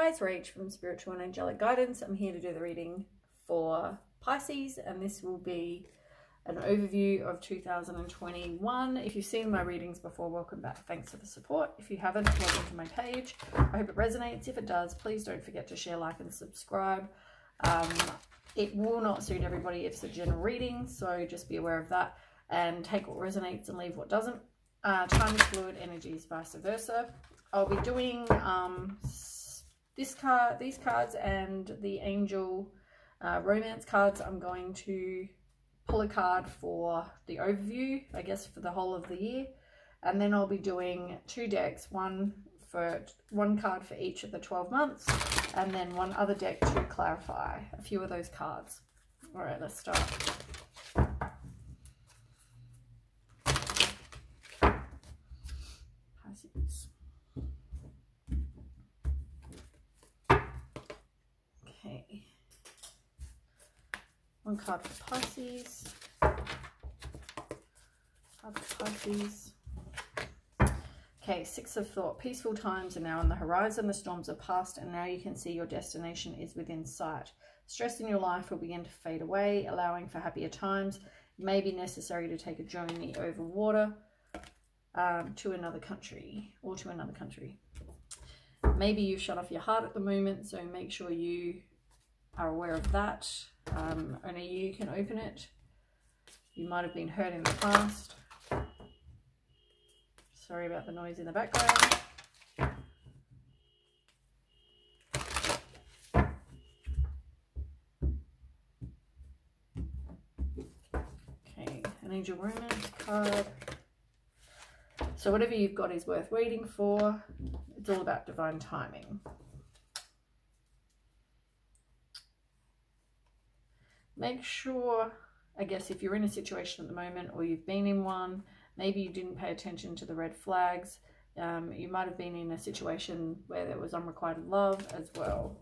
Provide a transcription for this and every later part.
Hi, it's Rach from Spiritual and Angelic Guidance. I'm here to do the reading for Pisces, and this will be an overview of 2021. If you've seen my readings before, welcome back. Thanks for the support. If you haven't, welcome to my page. I hope it resonates. If it does, please don't forget to share, like, and subscribe. Um, it will not suit everybody. If it's a general reading, so just be aware of that and take what resonates and leave what doesn't. Uh, time is fluid, energy is vice versa. I'll be doing um, this card, these cards, and the angel uh, romance cards. I'm going to pull a card for the overview, I guess for the whole of the year. And then I'll be doing two decks, one for one card for each of the 12 months, and then one other deck to clarify a few of those cards. All right, let's start. Okay. One card for Pisces. Card for Pisces. Okay, Six of Thought. Peaceful times are now on the horizon. The storms are past and now you can see your destination is within sight. Stress in your life will begin to fade away, allowing for happier times. It may be necessary to take a journey over water um, to another country or to another country. Maybe you've shut off your heart at the moment, so make sure you are aware of that. Um, only you can open it. You might have been hurt in the past. Sorry about the noise in the background. Okay, an angel romance card. So whatever you've got is worth waiting for. It's all about divine timing. Make sure, I guess, if you're in a situation at the moment or you've been in one, maybe you didn't pay attention to the red flags. Um, you might have been in a situation where there was unrequited love as well.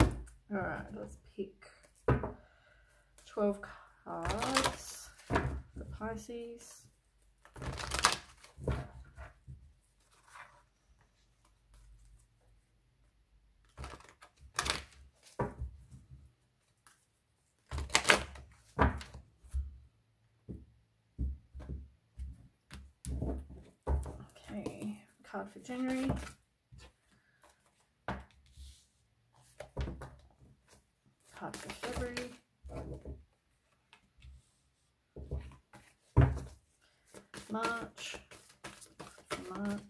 All right, let's pick 12 cards for Pisces. Card for January. Card for February. March. March.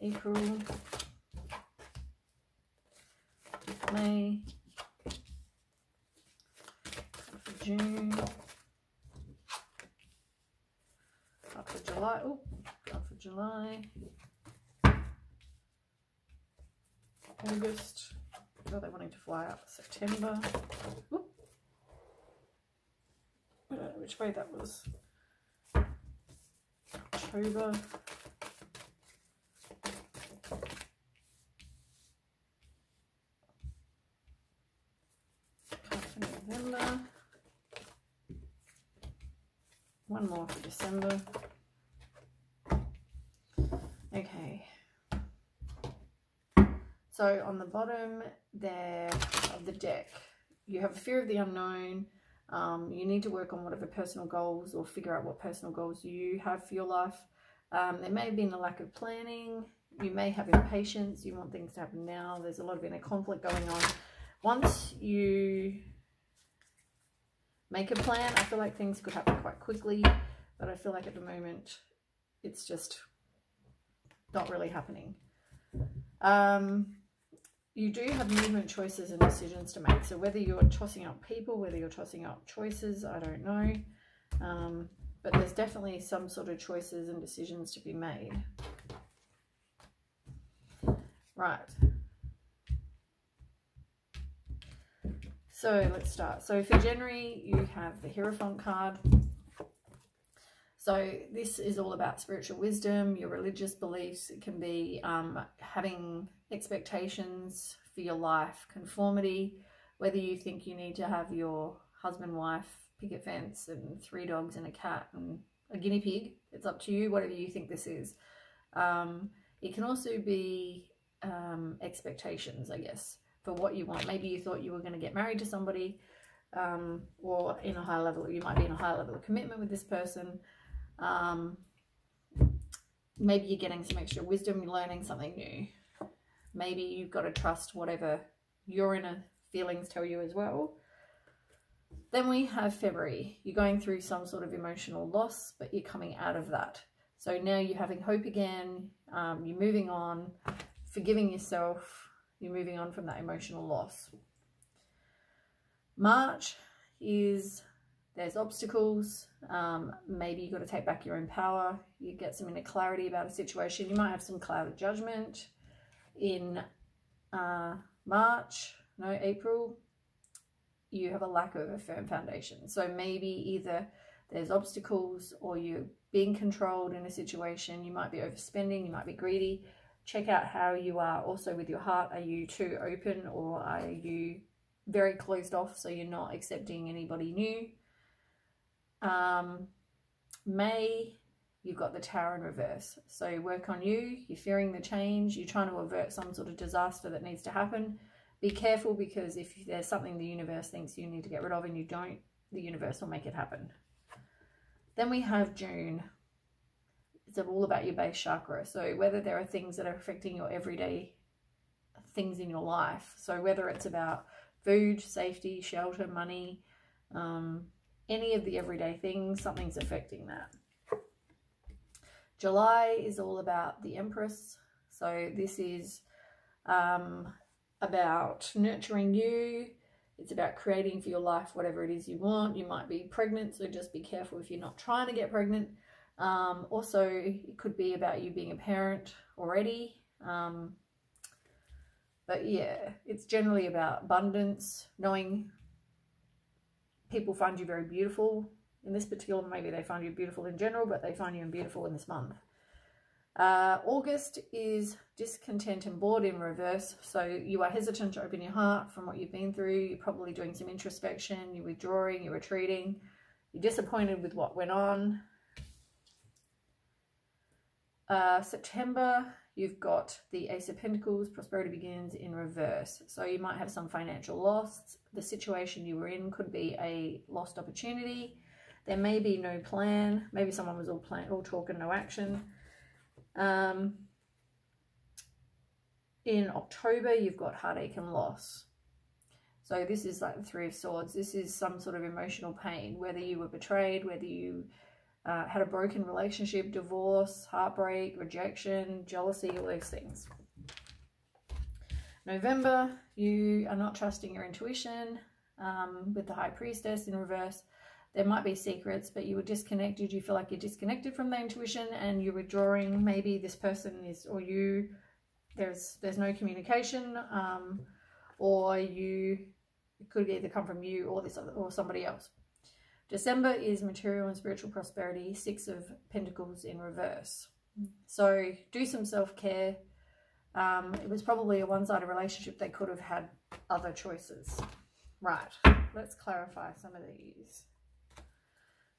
April. May. June. July. Oh, got for July. August. Oh, they're wanting to fly out September. Oop. I don't know which way that was. October. November. One more for December. Okay. So on the bottom there of the deck, you have a fear of the unknown. Um, you need to work on whatever personal goals or figure out what personal goals you have for your life. Um, there may have been a lack of planning. You may have impatience. You want things to happen now. There's a lot of inner conflict going on. Once you make a plan, I feel like things could happen quite quickly. But I feel like at the moment, it's just not really happening. Um, you do have movement choices and decisions to make. So whether you're tossing up people, whether you're tossing up choices, I don't know. Um, but there's definitely some sort of choices and decisions to be made. Right. So let's start. So for January, you have the Hierophant card. So this is all about spiritual wisdom, your religious beliefs. It can be um, having expectations for your life, conformity, whether you think you need to have your husband, wife, picket fence and three dogs and a cat and a guinea pig. It's up to you, whatever you think this is. Um, it can also be um, expectations, I guess, for what you want. Maybe you thought you were going to get married to somebody, um, or in a high level, you might be in a high level of commitment with this person. Um, maybe you're getting some extra wisdom, you're learning something new. Maybe you've got to trust whatever your inner feelings tell you as well. Then we have February. You're going through some sort of emotional loss, but you're coming out of that. So now you're having hope again, um, you're moving on, forgiving yourself, you're moving on from that emotional loss. March is there's obstacles. Um, maybe you've got to take back your own power. You get some inner clarity about a situation. You might have some clouded judgment in uh, March, no, April. You have a lack of a firm foundation. So maybe either there's obstacles or you're being controlled in a situation. You might be overspending, you might be greedy. Check out how you are also with your heart. Are you too open or are you very closed off so you're not accepting anybody new? Um, May, you've got the tower in reverse. So work on you. You're fearing the change. You're trying to avert some sort of disaster that needs to happen. Be careful because if there's something the universe thinks you need to get rid of and you don't, the universe will make it happen. Then we have June. It's all about your base chakra. So whether there are things that are affecting your everyday things in your life. So whether it's about food, safety, shelter, money, um, any of the everyday things, something's affecting that. July is all about the Empress. So this is um, about nurturing you, it's about creating for your life whatever it is you want. You might be pregnant, so just be careful if you're not trying to get pregnant. Um, also, it could be about you being a parent already. Um, but yeah, it's generally about abundance, knowing people find you very beautiful. In this particular, maybe they find you beautiful in general, but they find you beautiful in this month. Uh, August is discontent and bored in reverse. So you are hesitant to open your heart from what you've been through. You're probably doing some introspection. You're withdrawing. You're retreating. You're disappointed with what went on. Uh, September, you've got the Ace of Pentacles. Prosperity begins in reverse. So you might have some financial loss. The situation you were in could be a lost opportunity. There may be no plan. Maybe someone was all plan, all talk and no action. Um, in October, you've got heartache and loss. So this is like the Three of Swords. This is some sort of emotional pain, whether you were betrayed, whether you uh, had a broken relationship, divorce, heartbreak, rejection, jealousy, all those things. November, you are not trusting your intuition um, with the High Priestess in reverse. There might be secrets, but you were disconnected. You feel like you're disconnected from the intuition and you're withdrawing. Maybe this person is, or you, there's there's no communication, um, or you, it could either come from you or this or somebody else. December is material and spiritual prosperity, Six of Pentacles in reverse. So do some self-care. Um, it was probably a one-sided relationship. They could have had other choices. Right, let's clarify some of these.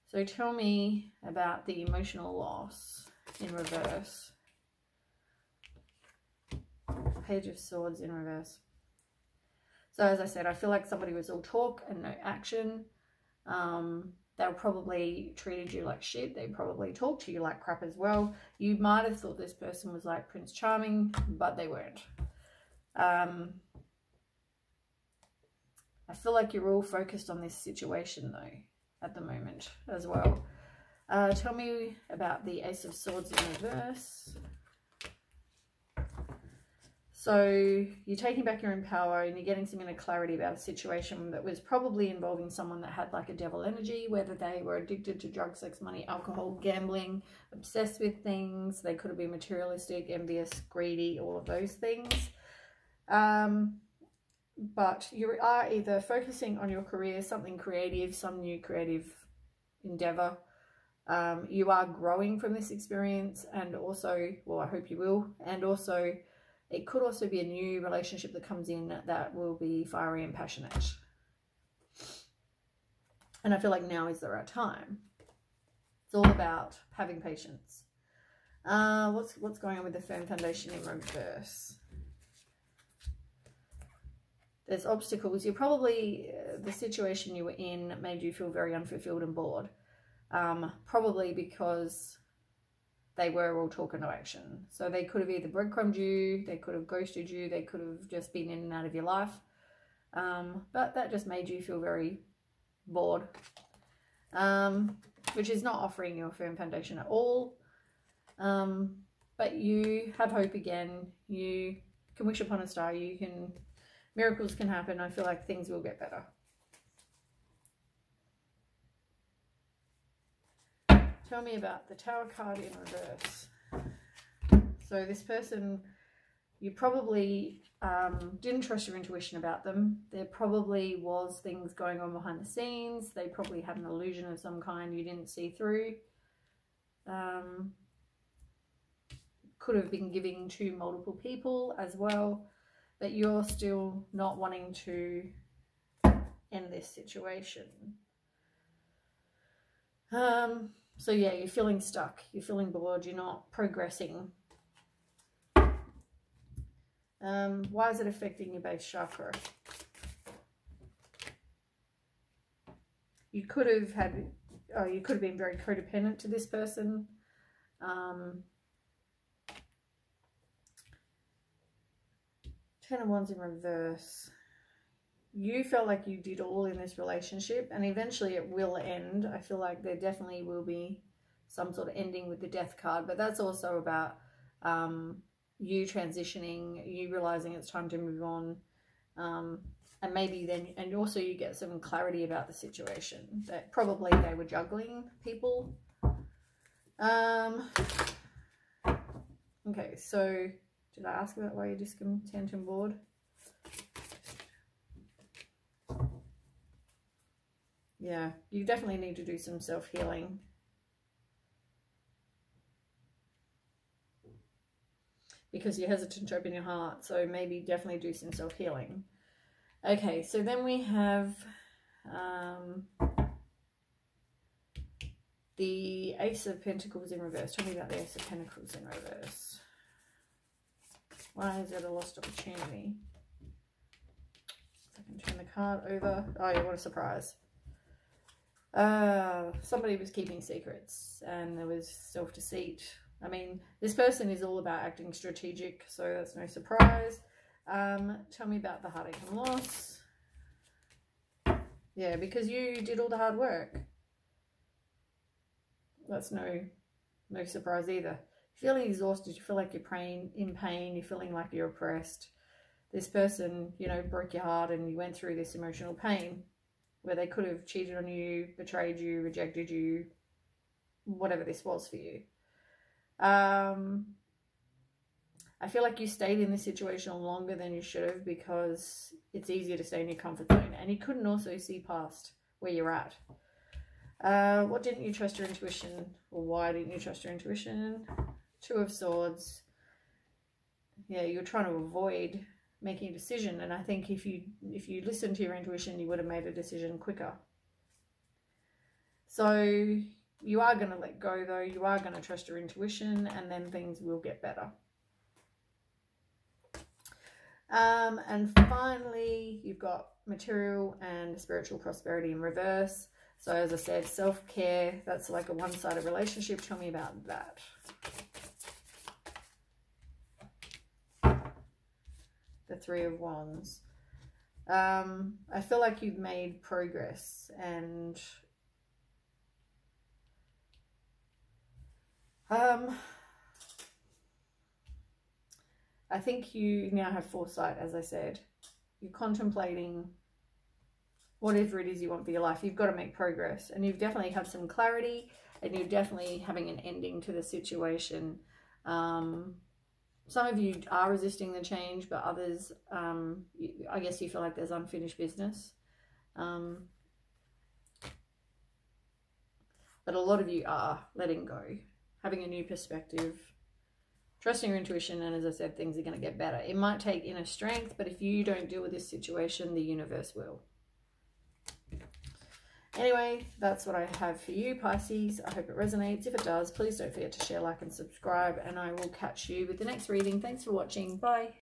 So tell me about the emotional loss in reverse. Page of Swords in reverse. So as I said, I feel like somebody was all talk and no action. Um, they probably treated you like shit. They probably talked to you like crap as well. You might have thought this person was like Prince Charming, but they weren't. Um, I feel like you're all focused on this situation though at the moment as well. Uh, tell me about the Ace of Swords in reverse. So you're taking back your own power and you're getting some inner clarity about a situation that was probably involving someone that had like a devil energy, whether they were addicted to drugs, sex, money, alcohol, gambling, obsessed with things. They could have been materialistic, envious, greedy, all of those things. Um, but you are either focusing on your career, something creative, some new creative endeavor. Um, you are growing from this experience, and also, well, I hope you will, and also, it could also be a new relationship that comes in that will be fiery and passionate. And I feel like now is the right time It's all about having patience. Uh, what's what's going on with the firm foundation in reverse? There's obstacles. You're probably uh, the situation you were in made you feel very unfulfilled and bored. Um, probably because they were all talk and no action. So they could have either breadcrumbed you, they could have ghosted you, they could have just been in and out of your life. Um, but that just made you feel very bored, um, which is not offering you a firm foundation at all. Um, but you have hope again. You can wish upon a star. You can, miracles can happen. I feel like things will get better. Tell me about the Tower card in reverse. So this person, you probably um, didn't trust your intuition about them. There probably was things going on behind the scenes. They probably had an illusion of some kind you didn't see through. Um, could have been giving to multiple people as well, but you're still not wanting to end this situation. Um, so yeah, you're feeling stuck, you're feeling bored, you're not progressing. Um, why is it affecting your base chakra? You could have had, oh, you could have been very codependent to this person. Um, Ten of Wands in reverse. You felt like you did all in this relationship and eventually it will end. I feel like there definitely will be some sort of ending with the death card, but that's also about um, you transitioning, you realizing it's time to move on. Um, and maybe then, and also you get some clarity about the situation that probably they were juggling people. Um, okay, so did I ask about why you're discontent and bored? Yeah, you definitely need to do some self-healing. Because you're hesitant to open your heart, so maybe definitely do some self-healing. Okay, so then we have um, the Ace of Pentacles in reverse. Tell me about the Ace of Pentacles in reverse. Why is it a lost opportunity? I can turn the card over. Oh, yeah, what a surprise. Uh, somebody was keeping secrets and there was self-deceit. I mean, this person is all about acting strategic, so that's no surprise. Um, tell me about the heartache and loss. Yeah, because you did all the hard work. That's no no surprise either feeling exhausted, you feel like you're praying in pain, you're feeling like you're oppressed. This person, you know, broke your heart and you went through this emotional pain where they could have cheated on you, betrayed you, rejected you, whatever this was for you. Um, I feel like you stayed in this situation longer than you should have because it's easier to stay in your comfort zone. And you couldn't also see past where you're at. Uh, what didn't you trust your intuition? Or why didn't you trust your intuition? Two of Swords. Yeah, you're trying to avoid making a decision. And I think if you if you listen to your intuition, you would have made a decision quicker. So you are going to let go though. You are going to trust your intuition and then things will get better. Um, and finally, you've got material and spiritual prosperity in reverse. So as I said, self-care, that's like a one-sided relationship. Tell me about that. The Three of Wands. Um, I feel like you've made progress and um, I think you now have foresight, as I said. You're contemplating whatever it is you want for your life. You've got to make progress and you've definitely had some clarity and you're definitely having an ending to the situation. Um, some of you are resisting the change, but others, um, you, I guess you feel like there's unfinished business. Um, but a lot of you are letting go, having a new perspective, trusting your intuition, and as I said, things are going to get better. It might take inner strength, but if you don't deal with this situation, the universe will. Anyway, that's what I have for you, Pisces. I hope it resonates. If it does, please don't forget to share, like, and subscribe. And I will catch you with the next reading. Thanks for watching. Bye.